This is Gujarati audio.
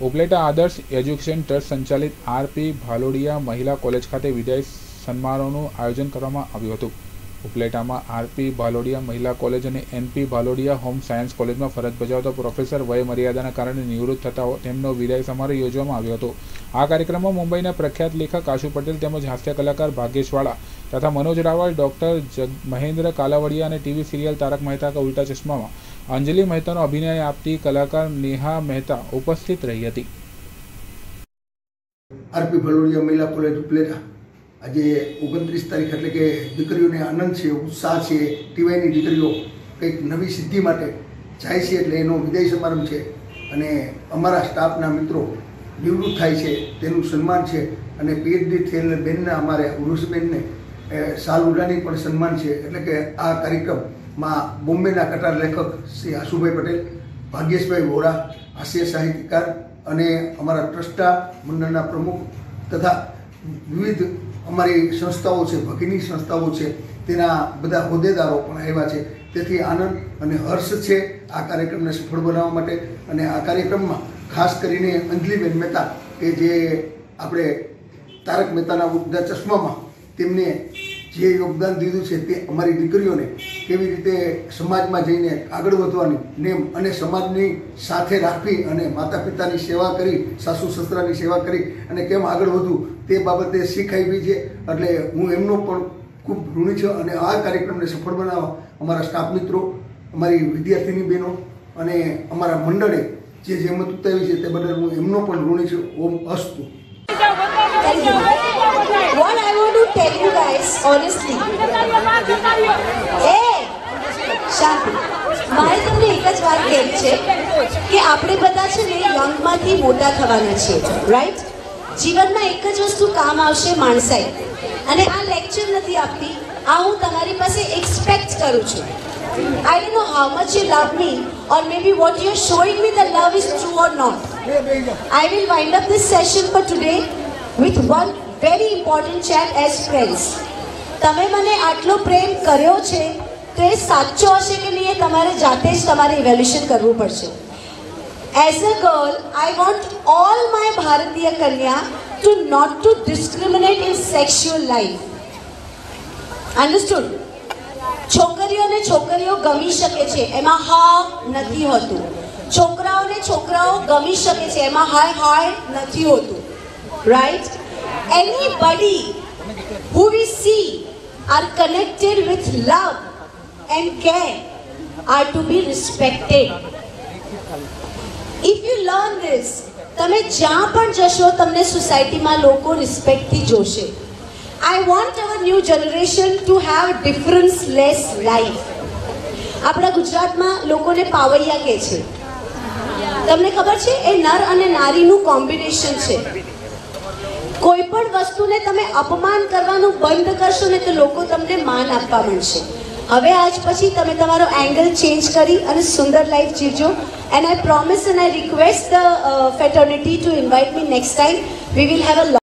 ઉપલેટા આદર્શ એજ્યુકેશન ટ્રસ્ટ સંચાલિત આરપી ભાલોડિયા મહિલા કોલેજ ખાતે વિદાય સન્માનોનું આયોજન કરવામાં આવ્યું હતું. ઉપલેટામાં આરપી ભાલોડિયા મહિલા કોલેજ અને એનપી ભાલોડિયા હોમ સાયન્સ કોલેજમાં ફરજ બજાવતા પ્રોફેસર વય મર્યાદાના કારણે નિવૃત્ત થતા તેમનો વિદાય સમારોહ યોજવામાં આવ્યો હતો. આ કાર્યક્રમમાં મુંબઈના પ્રખ્યાત લેખક આશુ પટેલ તેમજ હાસ્ય કલાકાર ભાગ્યેશવાળા તથા મનોજ રાવલ, ડોક્ટર મહેન્દ્ર કાલાવડિયા અને ટીવી સિરિયલ તારક મહેતા કા ઉલ્ટા ચશ્મામાં અંજલિ મહેતાનો અભિનય આપતી કલાકાર નેહા મહેતા ઉપસ્થિત રહી હતી. આરપી ભલોડિયા મહિલા કોલેજ ઉપલેટા. આજે ઓગણત્રીસ તારીખ એટલે કે દીકરીઓને આનંદ છે, ઉત્સાહ છે, ટીવાયની દીકરીઓ કંઈક નવી સિદ્ધિ માટે જાય છે એટલે એનો વિદાય સમારંભ છે અને અમારા સ્ટાફના મિત્રો નિવૃત્ત થાય છે, તેનું સન્માન છે અને પીએચડી થયેલ બેનના અમારે ઉરુષબેનને સાલ ઉડાની પણ સન્માન છે. એટલે કે આ કાર્યક્રમમાં બોમ્બેના કટાર લેખક શ્રી આશુભાઈ પટેલ, ભાગ્યેશભાઈ વોરા, હાસ્ય સાહિત્યકાર અને અમારા ટ્રસ્ટા મંડળના પ્રમુખ તથા વિવિધ અમારી સંસ્થાઓ છે, ભગીની સંસ્થાઓ છે, તેના બધા હોદ્દેદારો પણ આવ્યા છે. તેથી આનંદ અને હર્ષ છે આ કાર્યક્રમને સફળ બનાવવા માટે અને આ કાર્યક્રમમાં ખાસ કરીને અંજલિબેન મહેતા કે જે આપણે તારક મહેતાના ઉદ્દા ચશ્મામાં તેમને જે યોગદાન દીધું છે તે અમારી દીકરીઓને કેવી રીતે સમાજમાં જઈને આગળ વધવાની નેમ અને સમાજની સાથે રાખવી અને માતા પિતાની સેવા કરી, સાસુ સસરાની સેવા કરી અને કેમ આગળ વધવું તે બાબતે શીખ આવી છે. એટલે હું એમનો પણ ખૂબ ઋણી છું અને આ કાર્યક્રમને સફળ બનાવવા અમારા સ્ટાફ મિત્રો, અમારી વિદ્યાર્થીની બહેનો અને અમારા મંડળે જે જેમત ઉતાવી છે તે બદલ હું એમનો પણ ઋણી છું. ઓમ અસ્તુ. What I want to tell you guys, honestly. Hey! શાંતિ મારે તમને એક જ વાત કહેવી છે કે આપણે બધા છે ને યંગમાંથી મોટા થવાના છીએ રાઈટ જીવનમાં એક જ વસ્તુ કામ આવશે માણસાઈ અને આ લેક્ચર નથી આપતી આ હું તમારી પાસે એક્સપેક્ટ કરું છું I don't know how much you love me, or maybe what you're showing me the love is true or not. I will wind up this session for today with one very important chat as friends તમે મને આટલો પ્રેમ કર્યો છે, તો એ સાચો હશે કે નહીં એ તમારે જાતે જ તમારે ઇવેલ્યુશન કરવું પડશે. As a girl I want all my ભારતીય કન્યા to not to discriminate in sexual life understood છોકરીઓને છોકરીઓ ગમી શકે છે, એમાં હા નથી હોતું. છોકરાઓને છોકરાઓ ગમી શકે છે, એમાં હાય હાય નથી હોતું. રાઈટ બડી who we see are connected with love and care are to be respected. If you learn this, તમે જ્યાં પણ જશો તમને સોસાયટીમાં લોકો રિસ્પેક્ટથી જોશે. I want our new generation to have difference less life આપણા ગુજરાતમાં લોકોને પાવૈયા કહે છે. તમને ખબર છે? એ નર અને નારીનું કોમ્બિનેશન છે. કોઈ પણ વસ્તુને તમે અપમાન કરવાનું બંધ કરશો ને તો લોકો તમને માન આપવા માંડશે. હવે આજ પછી તમે તમારો એંગલ ચેન્જ કરી અને સુંદર life જીવજો. And I promise and I request the fraternity to invite me next time we will have a